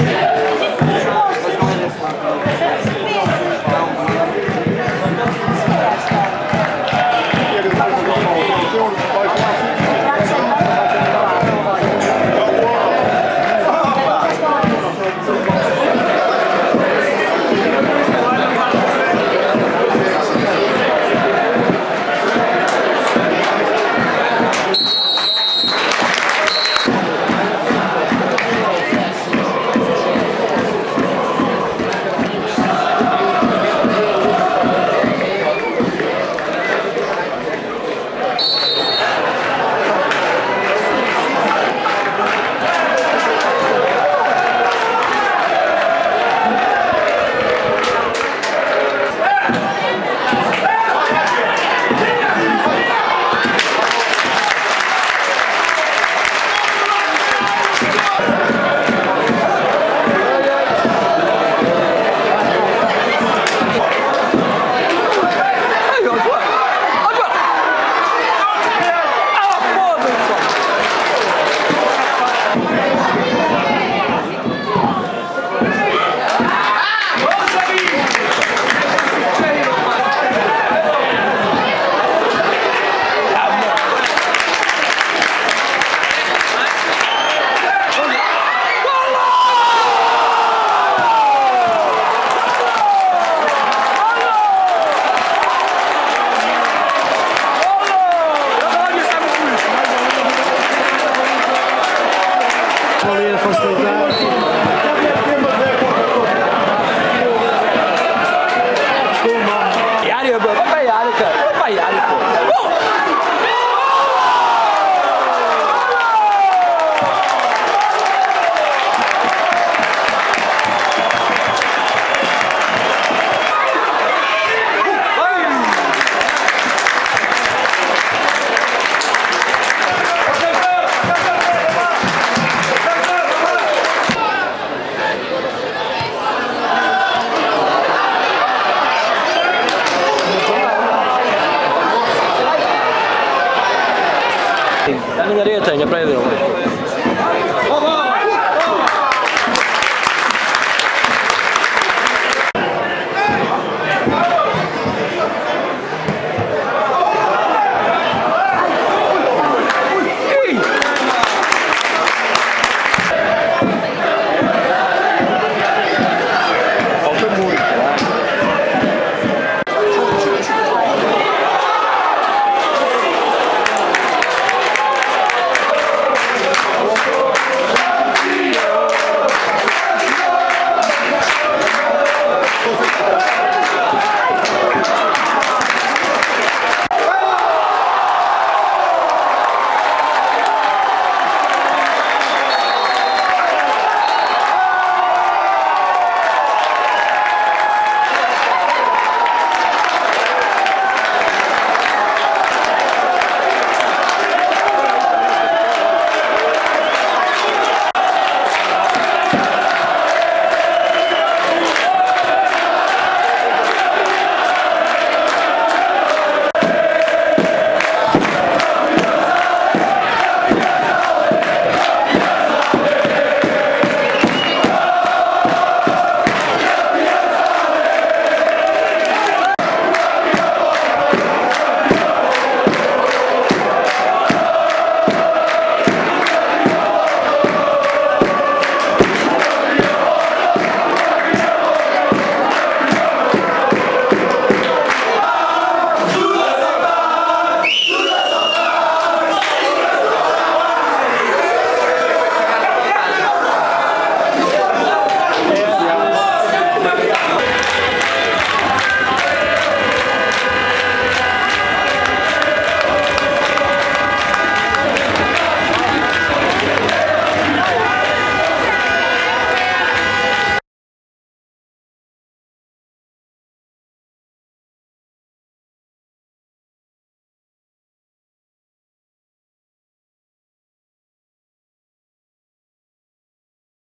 Yeah. Ali a facilitar. Mingareta, ne pravi dobro.